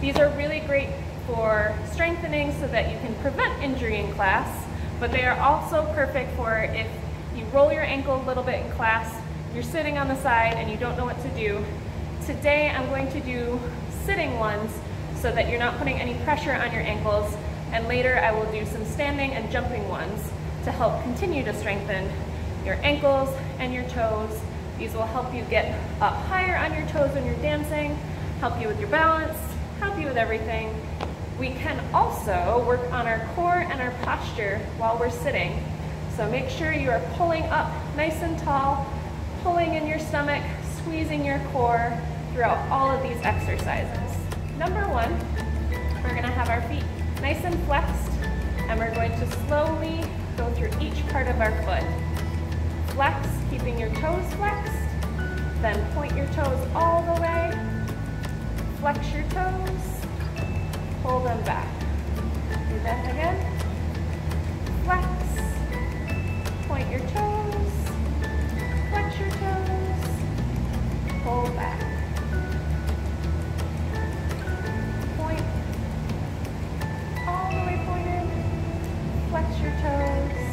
These are really great for strengthening so that you can prevent injury in class, but they are also perfect for if you roll your ankle a little bit in class, you're sitting on the side and you don't know what to do. Today I'm going to do sitting ones so that you're not putting any pressure on your ankles and later I will do some standing and jumping ones to help continue to strengthen your ankles and your toes. These will help you get up higher on your toes when you're dancing, help you with your balance, help you with everything. We can also work on our core and our posture while we're sitting. So make sure you are pulling up nice and tall, pulling in your stomach, squeezing your core throughout all of these exercises. Number one, we're gonna have our feet nice and flexed, and we're going to slowly go through each part of our foot. Flex, keeping your toes flexed, then point your toes all the way, flex your toes, pull them back. Do that again. Flex, point your toes, flex your toes, pull back. Point, all the way pointed, flex your toes,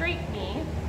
straight knee,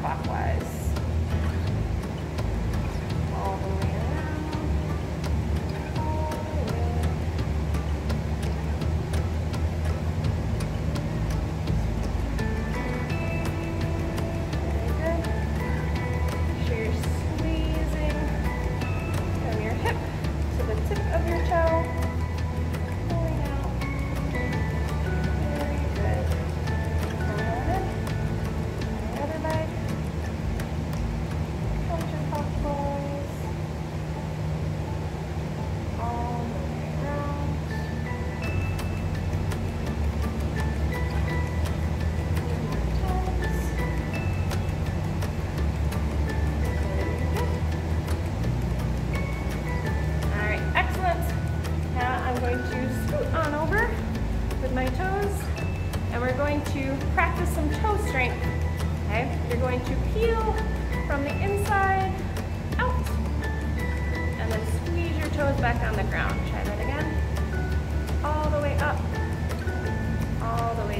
gonna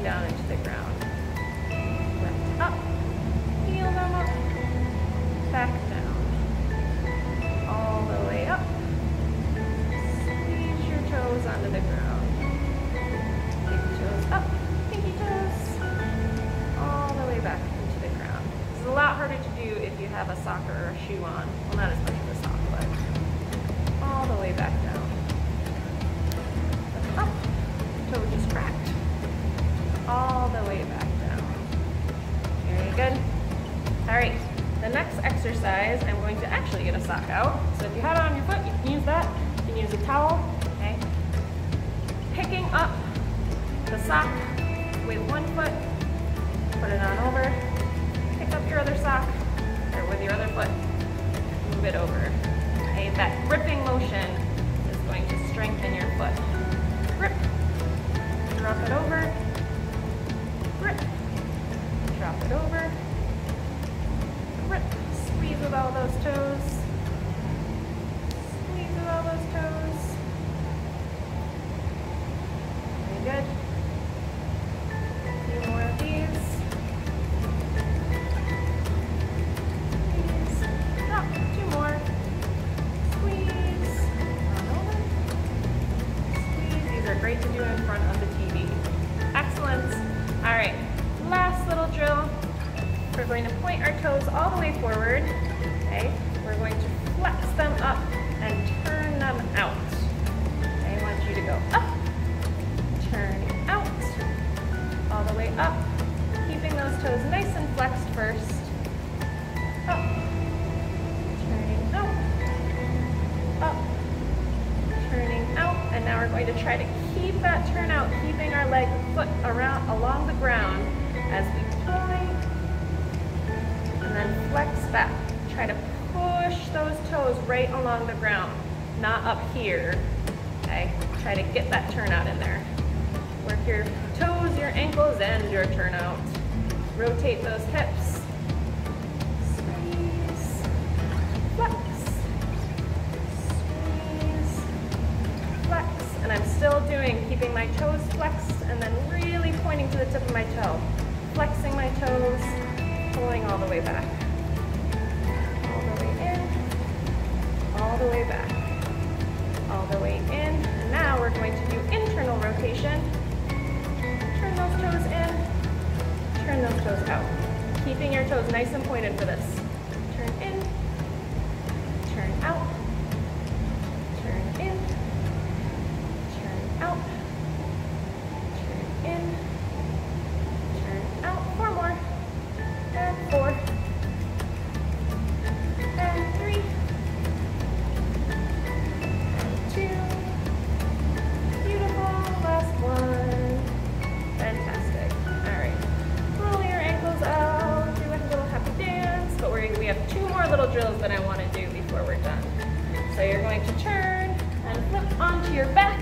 down into the ground. Lift up, peel them up, back down all the way up. Squeeze your toes onto the ground. Big toes up, pinky toes, all the way back into the ground. This is a lot harder to do if you have a socker or a shoe on. Well, not as much of a sock, but all the way back down. Good. All right, the next exercise, I'm going to actually get a sock out. So if you have it on your foot, you can use that. You can use a towel, okay? Picking up the sock with one foot, put it on over, pick up your other sock, or with your other foot, move it over. Okay, that gripping motion back. Try to push those toes right along the ground, not up here. Okay, try to get that turnout in there. Work your toes, your ankles, and your turnout. Rotate those hips. Squeeze, flex, squeeze, flex. And I'm still doing, keeping my toes flexed and then really pointing to the tip of my toe. Flexing my toes, pulling all the way back. The way back. All the way in. And now we're going to do internal rotation. Turn those toes in, turn those toes out. Keeping your toes nice and pointed for this. Little drills that I want to do before we're done. So you're going to turn and flip onto your back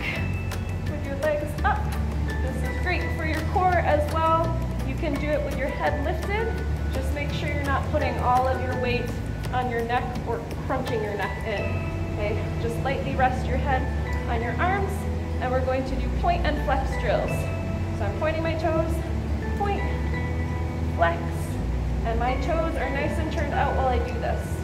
with your legs up. This is great for your core as well. You can do it with your head lifted. Just make sure you're not putting all of your weight on your neck or crunching your neck in. Okay, just lightly rest your head on your arms and we're going to do point and flex drills. So I'm pointing my toes, my toes are nice and turned out while I do this.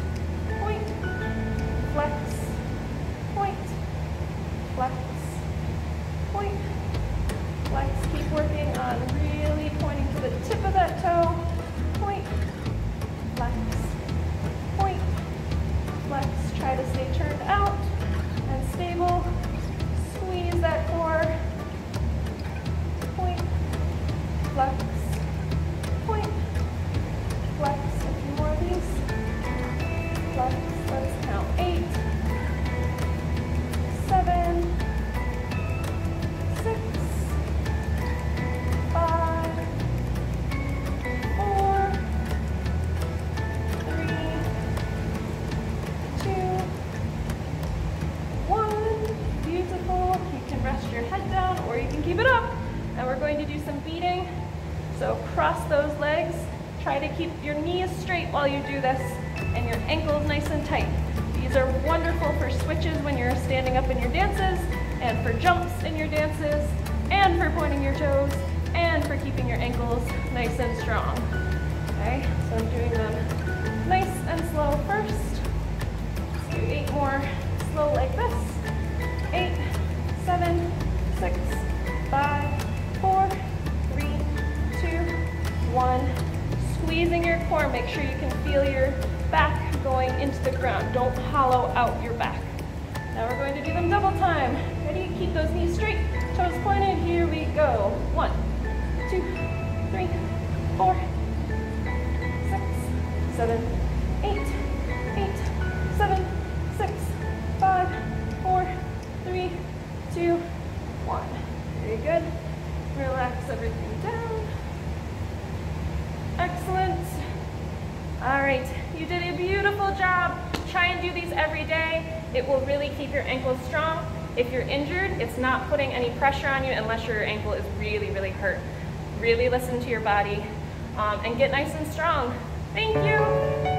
Keep your knees straight while you do this and your ankles nice and tight. These are wonderful for switches when you're standing up in your dances and for jumps in your dances and for pointing your toes and for keeping your ankles nice and strong. Okay, so I'm doing them nice and slow first. Let's do eight more slow like this. Eight, seven, six, five, four, three, two, one. Squeezing your core, make sure you can feel your back going into the ground. Don't hollow out your back. Now we're going to do them double time. Ready? Keep those knees straight, toes pointed. Here we go. One, two, three, four, six, seven, It will really keep your ankles strong. If you're injured, it's not putting any pressure on you unless your ankle is really, really hurt. Really listen to your body um, and get nice and strong. Thank you.